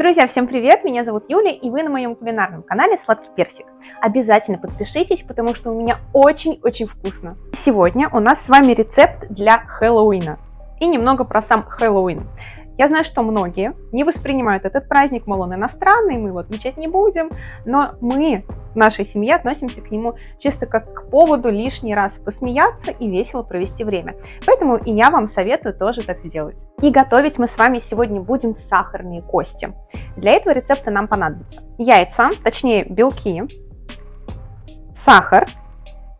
Друзья, всем привет! Меня зовут Юля, и вы на моем кулинарном канале Сладкий Персик. Обязательно подпишитесь, потому что у меня очень-очень вкусно. Сегодня у нас с вами рецепт для Хэллоуина. И немного про сам Хэллоуин. Я знаю, что многие не воспринимают этот праздник, мол, он иностранный, мы его отмечать не будем, но мы в нашей семье относимся к нему чисто как к поводу лишний раз посмеяться и весело провести время. Поэтому и я вам советую тоже так сделать. И готовить мы с вами сегодня будем сахарные кости. Для этого рецепта нам понадобится яйца, точнее белки, сахар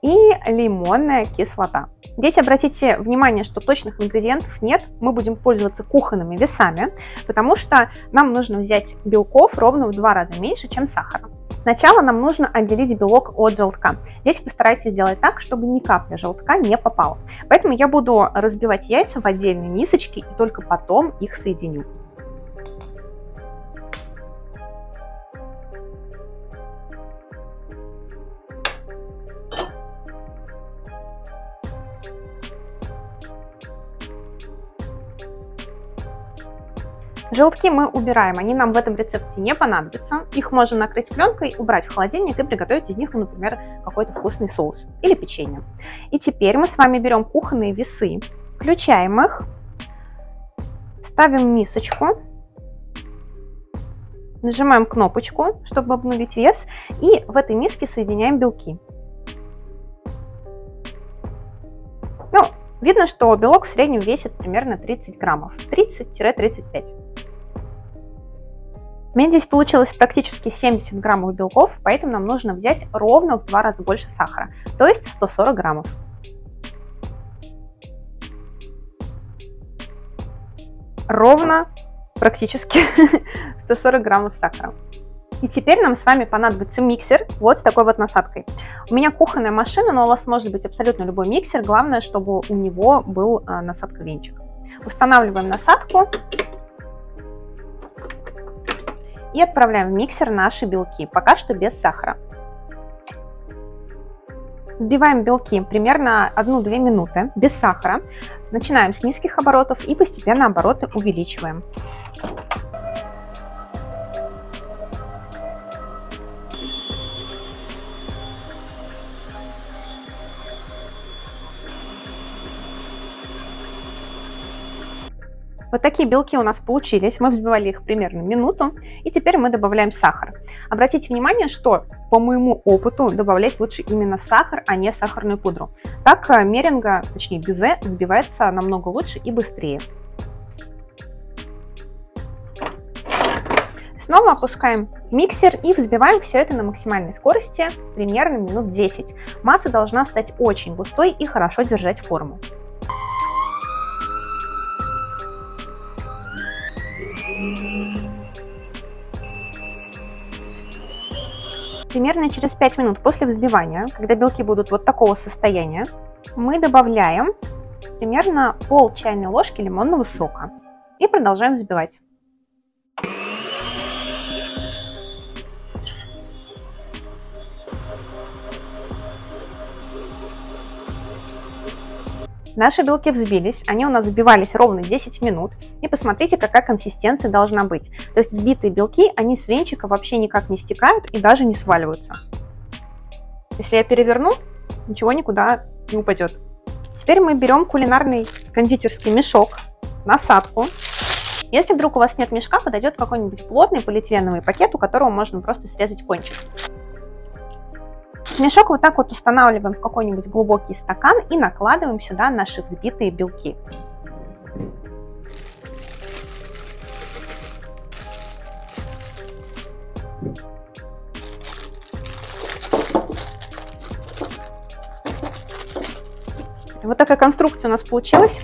и лимонная кислота. Здесь обратите внимание, что точных ингредиентов нет, мы будем пользоваться кухонными весами, потому что нам нужно взять белков ровно в два раза меньше, чем сахара. Сначала нам нужно отделить белок от желтка. Здесь постарайтесь сделать так, чтобы ни капля желтка не попала. Поэтому я буду разбивать яйца в отдельные мисочки и только потом их соединю. Желтки мы убираем, они нам в этом рецепте не понадобятся. Их можно накрыть пленкой, убрать в холодильник и приготовить из них, например, какой-то вкусный соус или печенье. И теперь мы с вами берем кухонные весы, включаем их, ставим мисочку, нажимаем кнопочку, чтобы обнулить вес, и в этой миске соединяем белки. Ну, видно, что белок в среднем весит примерно 30 граммов, 30-35. У меня здесь получилось практически 70 граммов белков, поэтому нам нужно взять ровно в два раза больше сахара, то есть 140 граммов. Ровно практически 140 граммов сахара. И теперь нам с вами понадобится миксер вот с такой вот насадкой. У меня кухонная машина, но у вас может быть абсолютно любой миксер. Главное, чтобы у него был а, насадка венчик. Устанавливаем насадку и отправляем в миксер наши белки, пока что без сахара. Вбиваем белки примерно 1-2 минуты без сахара. Начинаем с низких оборотов и постепенно обороты увеличиваем. Вот такие белки у нас получились. Мы взбивали их примерно минуту. И теперь мы добавляем сахар. Обратите внимание, что по моему опыту добавлять лучше именно сахар, а не сахарную пудру. Так э, меринга, точнее безе, взбивается намного лучше и быстрее. Снова опускаем миксер и взбиваем все это на максимальной скорости, примерно минут 10. Масса должна стать очень густой и хорошо держать форму. Примерно через 5 минут после взбивания, когда белки будут вот такого состояния, мы добавляем примерно пол чайной ложки лимонного сока и продолжаем взбивать. Наши белки взбились, они у нас взбивались ровно 10 минут. И посмотрите, какая консистенция должна быть. То есть взбитые белки, они с венчика вообще никак не стекают и даже не сваливаются. Если я переверну, ничего никуда не упадет. Теперь мы берем кулинарный кондитерский мешок, насадку. Если вдруг у вас нет мешка, подойдет какой-нибудь плотный полиэтиленовый пакет, у которого можно просто срезать кончик. Мешок вот так вот устанавливаем в какой-нибудь глубокий стакан и накладываем сюда наши взбитые белки. Вот такая конструкция у нас получилась.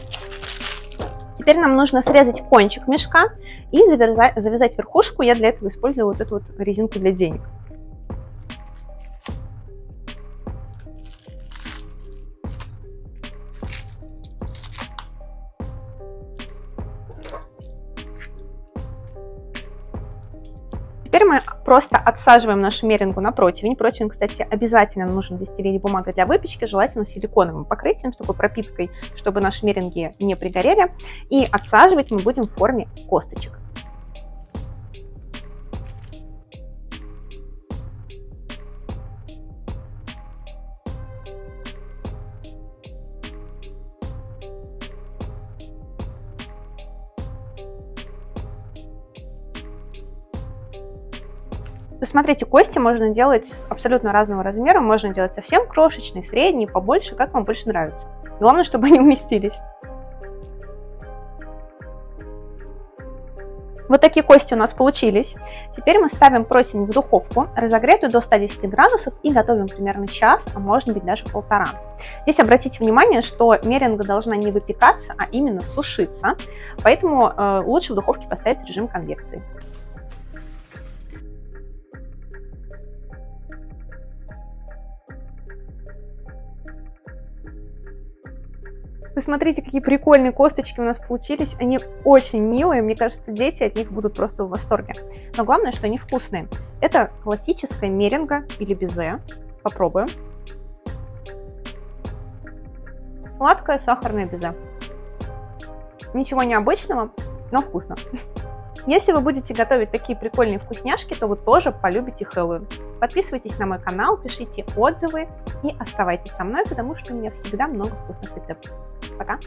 Теперь нам нужно срезать кончик мешка и завязать, верхушку. Я для этого использую вот эту вот резинку для денег. Теперь мы просто отсаживаем нашу мерингу на противень. Противень, кстати, обязательно нужен стелили бумага для выпечки, желательно силиконовым покрытием, с такой пропиткой, чтобы наши меринги не пригорели. И отсаживать мы будем в форме косточек. Посмотрите, кости можно делать абсолютно разного размера. Можно делать совсем крошечные, средние, побольше, как вам больше нравится. Главное, чтобы они уместились. Вот такие кости у нас получились. Теперь мы ставим противень в духовку, разогретую до 110 градусов и готовим примерно час, а может быть даже полтора. Здесь обратите внимание, что меринга должна не выпекаться, а именно сушиться, поэтому э, лучше в духовке поставить режим конвекции. Посмотрите, какие прикольные косточки у нас получились. Они очень милые. Мне кажется, дети от них будут просто в восторге. Но главное, что они вкусные. Это классическая меренга или безе. Попробуем. Сладкое сахарное безе. Ничего необычного, но вкусно. Если вы будете готовить такие прикольные вкусняшки, то вы тоже полюбите Хэллоуин. Подписывайтесь на мой канал, пишите отзывы и оставайтесь со мной, потому что у меня всегда много вкусных рецептов. Пока!